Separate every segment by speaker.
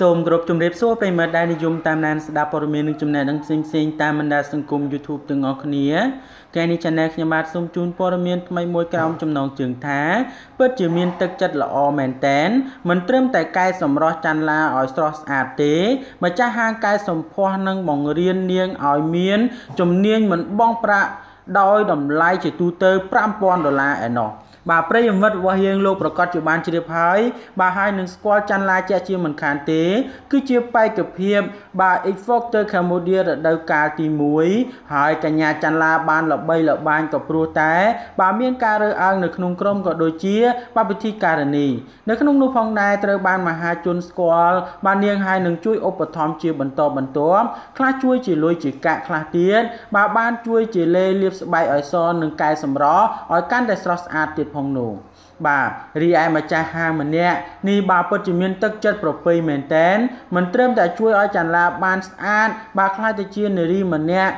Speaker 1: សូមគោរពជំរាបសួរប្រិមត្តដែលនិយមតាមដានស្ដាប់ព័ត៌មាននិងចំណេះដឹងផ្សេងៗតាមបណ្ដាសង្គម YouTube ទាំងអស់គ្នាថ្ងៃនេះ Channel ខ្ញុំបាទសូមជូនព័ត៌មានថ្មីមួយក្រោមចំណងជើងថាពិតជាមានទឹកចិត្តល្អមែនតែនមិនត្រឹមតែកែសម្រស់ច័ន្ទឡាឲ្យស្រស់ស្អាតទេម្ចាស់ហាងកែសម្ផស្សនឹងបង្រៀននាងឲ្យមាន ជំនាញមិនបងប្រាក់ដោយតម្លៃជាទូទៅ5000ដុល្លារឯណោះ បាទប្រិយមិត្តរបស់យើងលោកប្រកាសជាបានជ្រាបហើយបាទហើយនឹងស្គាល់ច័ន្ទឡាជាជាមិនខានទេ គឺជាបេក្ខភាពបាទ X Factor Cambodia រដូវកាលទី1ហើយកញ្ញាច័ន្ទឡាបានល្បីល្បាញក៏ព្រោះតែ បាទមានការរើសអើងនៅក្នុងក្រុមក៏ដូចជាបាទពិធីការនីនៅក្នុងនោះផងដែរត្រូវបានមហាជនស្គាល់បាទនាងហើយនឹងជួយឧបត្ថម្ភជាបន្តបន្ទាប់ខ្លះជួយជាលុយជាកាក់ខ្លះទៀតបាទបានជួយជាលេលាបស្បែកឲ្យសនិងកែសម្រស់ឲ្យកាន់តែស្រស់ស្អាតទៀតផងនោះបាទរីឯម្ចាស់ហាងម្នាក់នេះបាទពិតជាមានទឹកចិត្តប្រពៃមែនតែនមិនត្រឹមតែជួយឲ្យចន្ទឡាបានស្អាតបាទខ្លាចទៅជានារីម្នាក់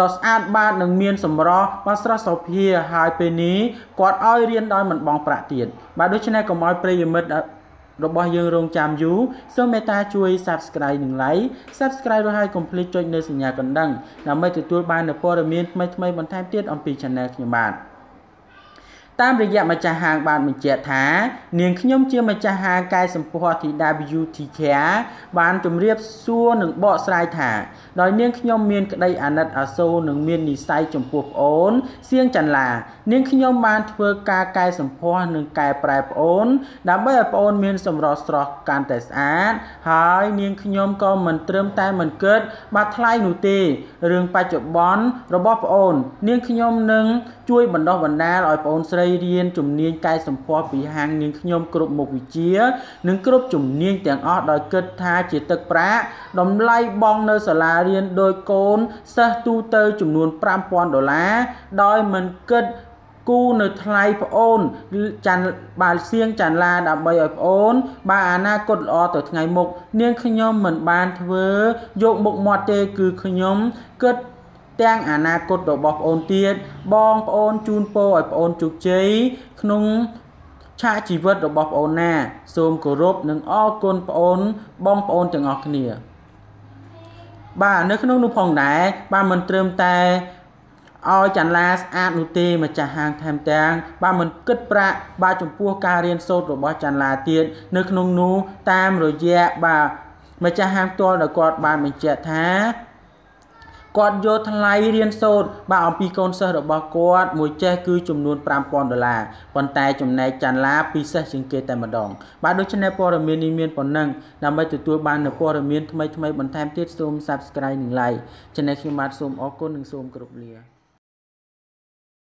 Speaker 1: ដ៏ស្អាតបាតនិងមានសម្រស់បាទស្រស់សោភាហើយពេលនេះគាត់ឲ្យរៀនដោយមិនបងប្រាក់ទៀតបាទដូច្នេះកុំឲ្យប្រិយមិត្តរបស់យើងរងចាំយូរសូមមេត្តាជួយ Subscribe និង Like Subscribe រួចហើយកុំភ្លេចចុចនៅសញ្ញាកណ្ដឹងដើម្បីទទួលបាននូវព័ត៌មានថ្មីៗបន្ថែមទៀតអំពី Channel ខ្ញុំបាទ តាមរយៈម្ចាស់ហាងបានបញ្ជាក់ថា នាងខ្ញុំជាម្ចាស់ហាងកែសម្ផស្ស TWT Care បានជម្រាបសួរនិងបកស្រាយថាដោយនាងខ្ញុំមានក្តីអាណិតអាសូរនិងមាននិស្ស័យចំពោះប្អូនសៀងចន្ទឡា នាងខ្ញុំបានធ្វើការកែសម្ផស្សនិងកែប្រែប្អូន ដើម្បីឲ្យប្អូនមានសម្រស់ស្រស់កាន់តែស្អាត ហើយនាងខ្ញុំក៏មិនត្រឹមតែមិនគិតបាត់ថ្លៃនោះទេរឿងបច្ចុប្បន្នរបស់ប្អូន នាងខ្ញុំនឹងជួយបណ្ដោះបណ្ដាលឲ្យប្អូនស្រីរៀនជំនាញកែសម្ផស្សពីហាងនាងខ្ញុំគ្រប់មុខវិជ្ជា និងគ្រប់ជំនាញទាំងអស់ដោយគិតថាជាទឹកប្រាក់តម្លៃបងនៅសាលារៀនដោយកូនសិស្សទូទៅចំនួន5000ដុល្លារដោយមិនគិតគូនៅថ្លៃប្អូនច័ន្ទបាលសៀងច័ន្ទឡាដើម្បីឲ្យប្អូន បានអនាគតល្អទៅថ្ងៃមុខនាងខ្ញុំមិនបានធ្វើយកមុខមាត់ទេគឺខ្ញុំគិត ទាំងអនាគតរបស់ប្អូនទៀតបងប្អូនជូនពរឲ្យប្អូនជោគជ័យក្នុងឆាកជីវិតរបស់ប្អូនណា សូមគោរពនិងអរគុណប្អូនបងប្អូនទាំងអស់គ្នា បាទនៅក្នុងនោះផងដែរបាទមិនត្រឹមតែឲ្យចន្លាស្អាតនោះទេម្ចាស់ហាងថែមទាំងបាទមិនគិតប្រាក់បាទចំពោះការរៀនសូត្ររបស់ចន្លាទៀតនៅក្នុងនោះតាមរយៈបាទម្ចាស់ហាងផ្ទាល់ដែលគាត់បានបញ្ជាក់ថា គាត់យកថ្លៃរៀនសូត្របាទអំពីកូនសិស្សរបស់គាត់មួយចេះគឺចំនួន5000ដុល្លារប៉ុន្តែចំណែកចាន់ឡាពិសេសជាងគេតែម្ដង បាទដូច្នេះព័ត៌មាននេះមានប៉ុណ្ណឹងដើម្បីទទួលបាននូវព័ត៌មានថ្មីៗបន្ថែមទៀតសូម Subscribe និង Like ចំណែកខ្ញុំបាទសូមអរគុណនិងសូមគោរពលា